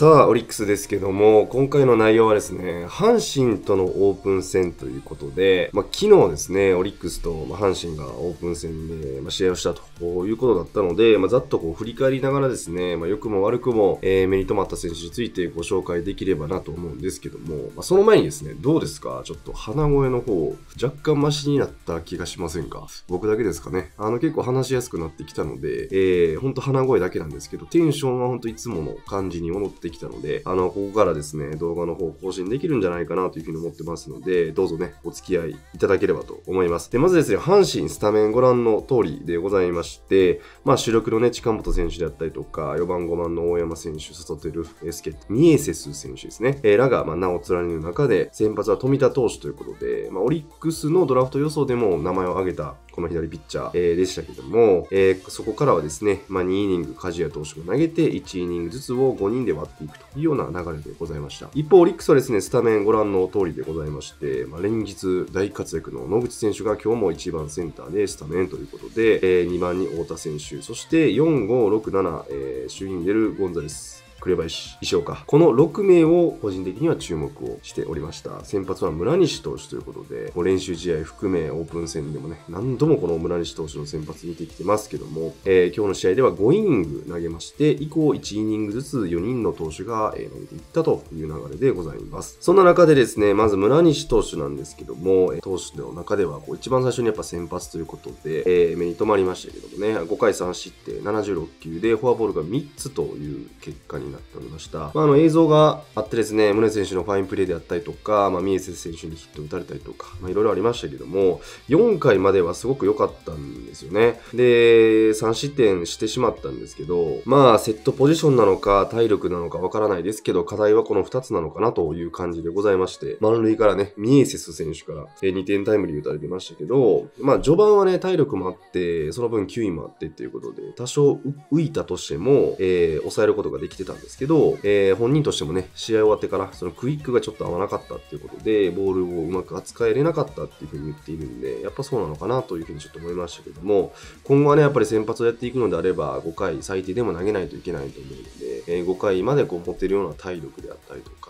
さあ、オリックスですけども、今回の内容はですね、阪神とのオープン戦ということで、まあ、昨日ですね、オリックスと、阪神がオープン戦で、ま、試合をしたということだったので、まあ、ざっとこう振り返りながらですね、まあ、良くも悪くも、えー、目に留まった選手についてご紹介できればなと思うんですけども、ま、その前にですね、どうですか？ちょっと鼻声の方、若干マシになった気がしませんか？僕だけですかね。あの結構話しやすくなってきたので、えー、ほんと鼻声だけなんですけど、テンションはほんといつもの感じに戻ってきたので、あの、ここからですね、動画の方更新できるんじゃないかなというふうに思ってますので、どうぞね、お付き合いいただければと思います。で、まずですね、阪神スタメンご覧の通りでございまして、まあ、主力のね、近本選手であったりとか、4番5番の大山選手、サトテル、エスケット、ミエセス選手ですね。えー、らが、まあ、名を連ねる中で、先発は富田投手ということで、まあ、オリックスのドラフト予想でも名前を挙げたこの左ピッチャー、でしたけども、え、そこからはですね、まあ、2イニング梶谷投手が投げて、1イニングずつを5人で割っていくというような流れでございました。一方、オリックスはですね、スタメンご覧の通りでございまして、まあ、連日大活躍の野口選手が今日も1番センターでスタメンということで、え、2番に太田選手、そして4、5、6、7、えー、首位に出るゴンザレス。紅林、石岡。この6名を個人的には注目をしておりました。先発は村西投手ということで、練習試合含めオープン戦でもね、何度もこの村西投手の先発見てきてますけども、えー、今日の試合では5イニング投げまして、以降1イニングずつ4人の投手が、えー、投げていったという流れでございます。そんな中でですね、まず村西投手なんですけども、投手の中ではこう一番最初にやっぱ先発ということで、えー、目に留まりましたけどもね、5回3失点76球でフォアボールが3つという結果になっておりました。まあ、あの映像があってですね、宗選手のファインプレーであったりとか、まあ、ミエセ選手にヒット打たれたりとか、まあ、いろいろありましたけども、4回まではすごく良かったんですよね。で、3失点してしまったんですけど、まあ、セットポジションなのか、体力なのかわからないですけど、課題はこの2つなのかなという感じでございまして、満塁からね、ミエセス選手から2点タイムリー打たれてましたけど、まあ、序盤はね、体力もあって、その分9位もあってっていうことで、多少浮いたとしても、えー、抑えることができてたんですけど、えー、本人としてもね、試合終わってから、そのクイックがちょっと合わなかったっていうことで、ボールをうまく扱えれなかったっていうふうに言っているんで、やっぱそうなのかなというふうにちょっと思いましたけども、今後はね、やっぱり先発をやっていくのであれば、5回最低でも投げないといけないと思うので、えー、5回までこう持てるような体力であった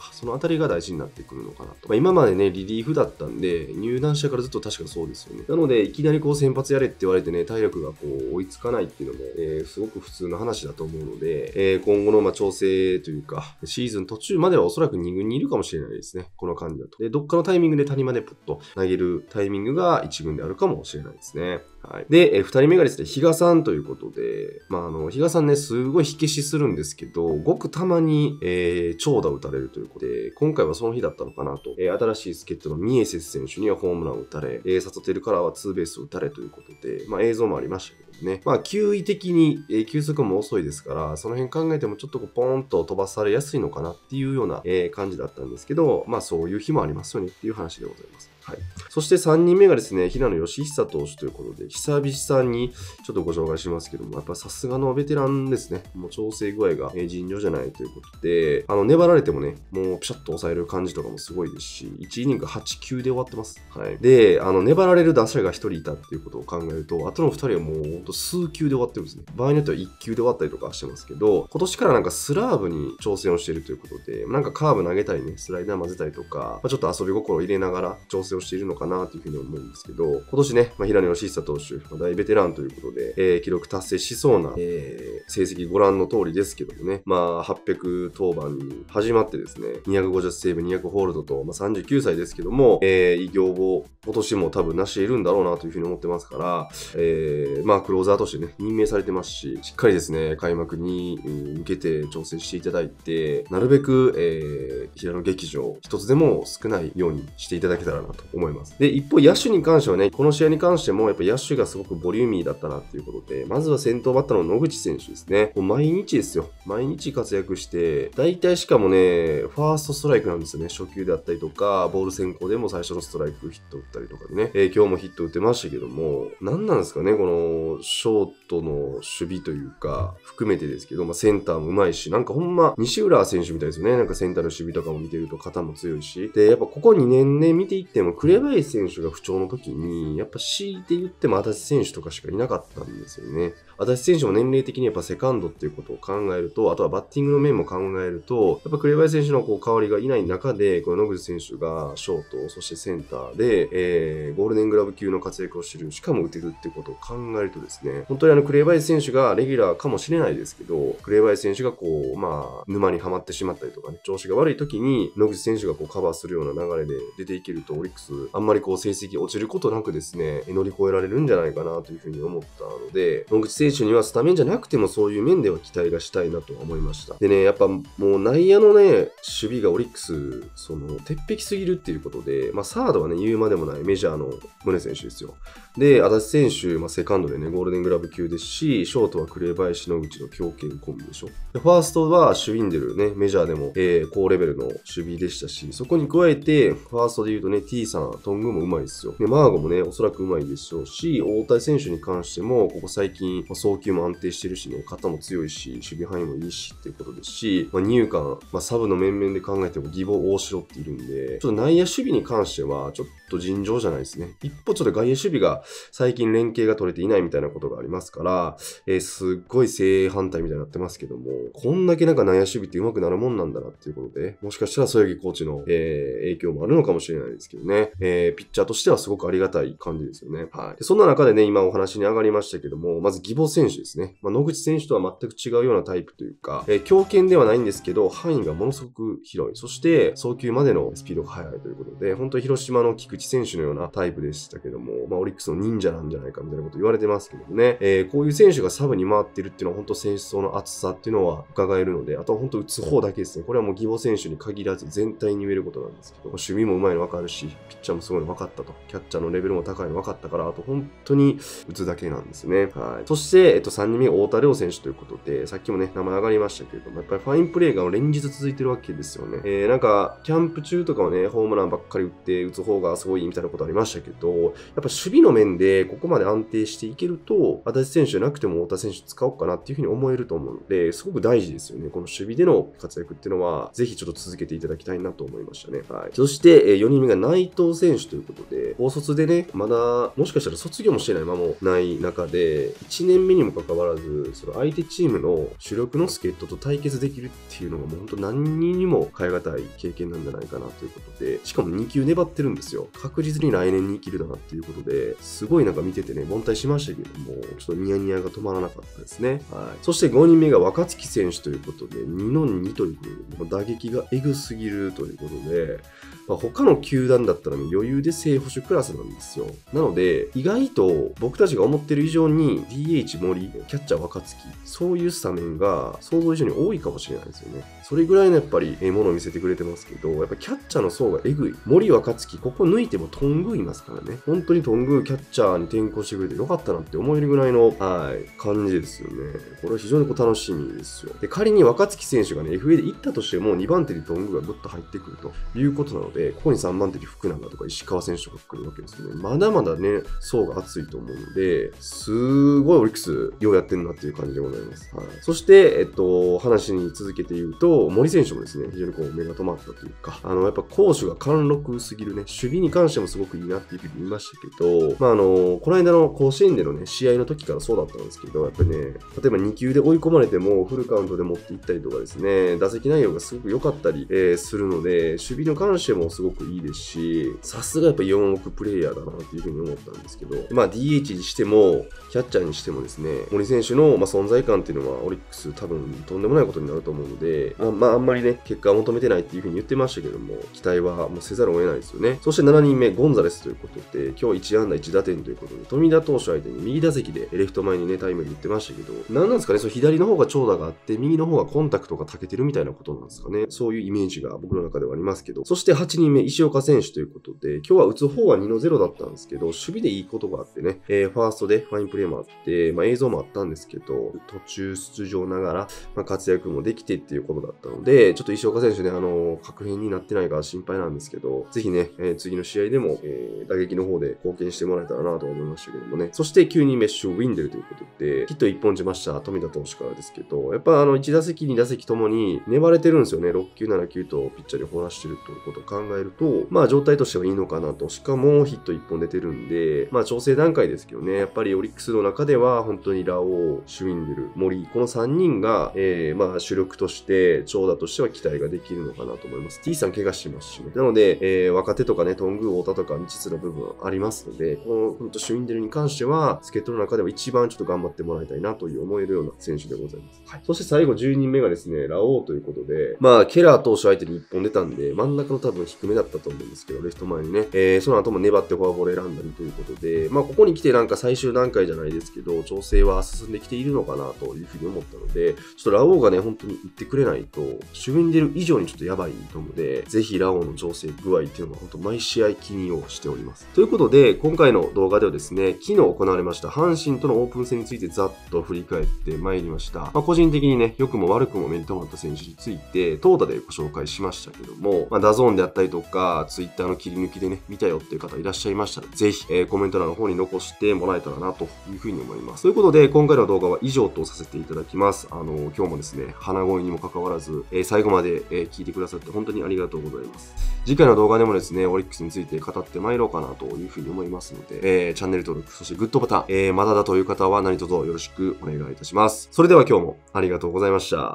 か、そのあたりが大事になってくるのかなと。まあ、今までね、リリーフだったんで、入団者からずっと確かそうですよね。なので、いきなりこう先発やれって言われてね、体力がこう追いつかないっていうのも、えー、すごく普通の話だと思うので、えー、今後のま調整というか、シーズン途中まではおそらく2軍にいるかもしれないですね。この感じだと。で、どっかのタイミングで谷間でプッと投げるタイミングが1軍であるかもしれないですね。はい。で、え、2人目がですね、比嘉さんということで、まあ、あの、比嘉さんね、すごい火消しするんですけど、ごくたまに、えー、長打打たれるということで、今回はその日だったのかなと、えー、新しい助っ人のミエセス選手にはホームランを打たれ、えー、サトテルからはツーベースを打たれということで、まあ、映像もありましたけど、ね。まあ、球威的に、えー、球速も遅いですから、その辺考えてもちょっとこうポーンと飛ばされやすいのかなっていうような、えー、感じだったんですけど、まあそういう日もありますよねっていう話でございます。はい。そして3人目がですね、平野義久投手ということで、久々にちょっとご紹介しますけども、やっぱさすがのベテランですね。もう調整具合が尋常じゃないということで、あの、粘られてもね、もうピシャッと抑える感じとかもすごいですし、1イニング8球で終わってます。はい。で、あの、粘られる打者が1人いたっていうことを考えると、後の2人はもうほんと数球で終わってるんですね。場合によっては1球で終わったりとかしてますけど、今年からなんかスラーブに挑戦をしているということで、なんかカーブ投げたりね、スライダー混ぜたりとか、まあ、ちょっと遊び心を入れながら調整をしているのかなというふうに思うんですけど、今年ね、まあ、平野義久投手、まあ、大ベテランということで、えー、記録達成しそうな、えー、成績ご覧の通りですけどもね、まあ、800登板に始まってですね、250セーブ、200ホールドと、まあ、39歳ですけども、えー、偉業を今年も多分成しているんだろうなというふうに思ってますから、えー、まあ、クローザーとしてね、任命されてますし、しっかりですね、開幕に向けて調整していただいて、なるべく、えー、平野劇場、一つでも少ないようにしていただけたらなとと思います。で、一方、野手に関してはね、この試合に関しても、やっぱ野手がすごくボリューミーだったなっていうことで、まずは先頭バッターの野口選手ですね。もう毎日ですよ。毎日活躍して、大体しかもね、ファーストストライクなんですよね。初球であったりとか、ボール先行でも最初のストライクヒット打ったりとかでね、えー、今日もヒット打ってましたけども、何なんですかね、このショートの守備というか、含めてですけど、まあ、センターもうまいし、なんかほんま、西浦選手みたいですよね。なんかセンターの守備とかも見てると肩も強いし。で、やっぱここ2年ね、見ていっても、紅林選手が不調の時に、やっぱ強いて言っても足立選手とかしかいなかったんですよね。足立選手も年齢的にやっぱセカンドっていうことを考えると、あとはバッティングの面も考えると、やっぱ紅林選手のこう代わりがいない中で、この野口選手がショート、そしてセンターで、えー、ゴールデングラブ級の活躍をしてる、しかも打てるってことを考えるとですね、本当にあの、紅林選手がレギュラーかもしれないですけど、紅林選手がこう、まあ、沼にはまってしまったりとかね、調子が悪い時に野口選手がこうカバーするような流れで出ていけると、オリックス、あんまりこう成績落ちることなくですね、乗り越えられるんじゃないかなというふうに思ったので、野口選手にはスタメンじゃなくてもそういう面では期待がしたいなと思いました。でね、やっぱもう内野のね、守備がオリックス、その、鉄壁すぎるっていうことで、まあ、サードはね、言うまでもないメジャーの宗選手ですよ。で、足立選手、まあ、セカンドでね、ゴールデングラブ級ですし、ショートは紅林野口の強肩コンビでしょ。で、ファーストはシュウィンデルね、メジャーでも、えー、高レベルの守備でしたし、そこに加えて、ファーストで言うとね、T さん、トングもうまいですよ。で、マーゴもね、おそらくうまいでしょうし、大谷選手に関しても、ここ最近、まあ、送球も安定してるしね、肩も強いし、守備範囲もいいしっていうことですし、まあ、二遊間、まあ、サブの面々で考えても、義母大城っているんで、ちょっと内野守備に関しては、ちょっと尋常じゃないですね。一歩ちょっと外野守備が最近連携が取れていないみたいなことがありますから、えー、すっごい正反対みたいになってますけども、こんだけなんか内野守備って上手くなるもんなんだなっていうことで、もしかしたら添木コーチの、えー、影響もあるのかもしれないですけどね、えー、ピッチャーとしてはすごくありがたい感じですよね。はい。そんな中でね、今お話に上がりましたけども、まず義母選手ですね。まあ、野口選手とは全く違うようなタイプというか、えー、強肩ではないんですけど、範囲がものすごく広い。そして、送球までのスピードが速いということで、本当広島の菊池選手のようなタイプでしたけども、まあ、オリックスの忍者なんじゃないかみたいなこと言われてますけどもね、えー、こういう選手がサブに回ってるっていうのは本当選手層の厚さっていうのは伺えるので、あとは本当打つ方だけですね。これはもう義母選手に限らず全体に言えることなんですけど、守備も上手いの分かるし、ピッチャーもすごいの分かったと。キャッチャーのレベルも高いの分かったから、あと本当に打つだけなんですね。はい。そして、えっと、3人目、太田亮選手ということで、さっきもね、名前上がりましたけれども、やっぱりファインプレーが連日続いてるわけですよね。えー、なんか、キャンプ中とかはね、ホームランばっかり打って打つ方がすごいみたいなことありましたけど、やっぱ守備の面でここまで安定していけると、足立選手じゃなくても太田選手使おうかなっていうふうに思えると思うので、すごく大事ですよね。この守備での活躍っていうのは、ぜひちょっと続けていただきたいなと思いましたね。はい。そして、え4人目が内藤選手ということで、高卒でね、まだ、もしかしたら卒業もしてない間もない中で、1年目にもかかわらず、その相手チームの主力の助っ人と対決できるっていうのがもう本当何にも変え難い経験なんじゃないかなということで、しかも2球粘ってるんですよ。確実に来年に生きるだなっていうことで、すごいなんか見ててね、凡退しましたけども、ちょっとニヤニヤが止まらなかったですね。はい。そして5人目が若月選手ということで、2の2ということで、打撃がエグすぎるということで、まあ、他の球団だったら、ね、余裕で正捕手クラスなんですよ。なので、意外と僕たちが思ってる以上に DH 森、キャッチャー若月、そういうスタメンが想像以上に多いかもしれないですよね。それぐらいのやっぱりええものを見せてくれてますけど、やっぱキャッチャーの層がえぐい。森若月、ここ抜いてもトングいますからね。本当にトングキャッチャーに転向してくれてよかったなって思えるぐらいの、はい、感じですよね。これは非常にこう楽しみですよ。で、仮に若月選手がね、FA で行ったとしても2番手にトングがぐっと入ってくるということなので、ここに3番手に福永とか石川選手が来るわけですよね。まだまだね、層が厚いと思うので、すごいオリックス、ようやってるなっていう感じでございます。はい。そして、えっと、話に続けて言うと、森選手もですね、非常にこう目が止まったというか、あの、やっぱ攻守が貫禄すぎるね、守備に関してもすごくいいなっていうふうに言いましたけど、まあ、あの、この間の甲子園でのね、試合の時からそうだったんですけど、やっぱね、例えば2球で追い込まれても、フルカウントで持っていったりとかですね、打席内容がすごく良かったり、えー、するので、守備に関してもすごくいいですし、さすがやっぱ4億プレイヤーだなっていうふうに思ったんですけど、まあ DH にしても、キャッチャーにしてもですね、森選手のま存在感っていうのはオリックス多分とんでもないことになると思うので、まあ、まあ、あんまりね、結果を求めてないっていうふうに言ってましたけども、期待はもうせざるを得ないですよね。そして7人目、ゴンザレスということで、今日1安打1打点ということで、富田投手相手に右打席でレフト前にね、タイムリー言ってましたけど、何なんですかね、その左の方が長打があって、右の方がコンタクトが長けてるみたいなことなんですかね。そういうイメージが僕の中ではありますけど、そして8人目、石岡選手ということで、今日は打つ方は2の0だったんですけど、守備でいいことがあってね、えー、ファーストでファインプレーもあって、まあ、映像もあったんですけど、途中出場ながら、まあ、活躍もできてっていうことだったので、ちょっと石岡選手ね、あのー、確変になってないから心配なんですけど、ぜひね、えー、次の試合でも、えー、打撃の方で貢献してもらえたらなと思いましたけどもね。そして9人目、シュウィンデルということで、ヒット1本打ちました、富田投手からですけど、やっぱあの、1打席、2打席ともに粘れてるんですよね。6球、7球とピッチャーに放らしてるということを考えると、まあ状態としてはいいのかなと。しかもヒット1本出てるんで、まあ調整段階ですけどね、やっぱりオリックスの中では本当にラオウ、シュウィンデル、森、この3人が、えー、まあ主力として、長打としては期待ができるのかなと思います。T さん怪我してますしね。なので、えー、若手とかね、トング、太田とか未知数の部分ありますので、この本当シュウィンデルに関しては、助っ人の中では一番ちょっと頑張ってもらいたいなという思えるような選手でございます。はい。そして最後10人目がですね、ラオウということで、まあ、ケラー投手相手に1本出たんで、真ん中の多分低めだったと思うんですけど、レフト前にね、えー、その後も粘ってフォアボール選んだりということで、まあ、ここに来てなんか最終段階じゃないですけど、調整は進んできているのかなというふうに思ったので、ちょっとラオウがね、本当に言ってくれないと、主演出る以上にちょっとやばいと思うので、ぜひラオウの調整具合っていうのは本当毎試合気にをしております。ということで、今回の動画ではですね、昨日行われました阪神とのオープン戦についてざっと振り返ってまいりました。まあ、個人的にね、良くも悪くも目に留まった選手について、投打でご紹介しましたけども、まあ、ダゾーンであったりとか、ツイッターの切り抜きでね、見たよっていう方いらっしゃいましたら、ぜひ、えー、コメント欄の方に残してもらえたらなというふうに思います。ということで、今回の動画は以上とさせていただきます。あのー、今日もですね、鼻声にもかかわらず、えー、最後まで、え聞いてくださって本当にありがとうございます。次回の動画でもですね、オリックスについて語ってまいろうかなというふうに思いますので、えチャンネル登録、そしてグッドボタン、えまだだという方は何卒よろしくお願いいたします。それでは今日もありがとうございました。